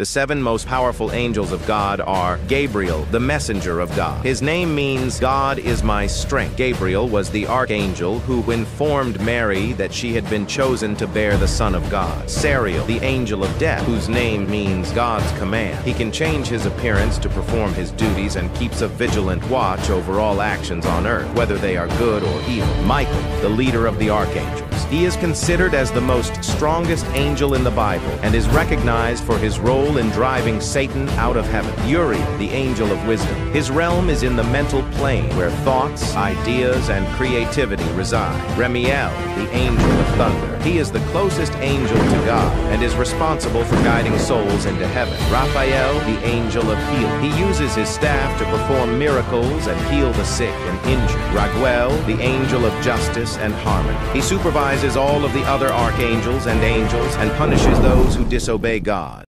The seven most powerful angels of God are Gabriel, the messenger of God. His name means God is my strength. Gabriel was the archangel who informed Mary that she had been chosen to bear the Son of God. Sariel, the angel of death, whose name means God's command. He can change his appearance to perform his duties and keeps a vigilant watch over all actions on earth, whether they are good or evil. Michael, the leader of the archangels. He is considered as the most strongest angel in the Bible and is recognized for his role in driving Satan out of heaven. Uriel, the angel of wisdom. His realm is in the mental plane where thoughts, ideas, and creativity reside. Remiel, the angel of thunder. He is the closest angel to God and is responsible for guiding souls into heaven. Raphael, the angel of healing. He uses his staff to perform miracles and heal the sick and injured. Raguel, the angel of justice and harmony. He supervises all of the other archangels and angels and punishes those who disobey God.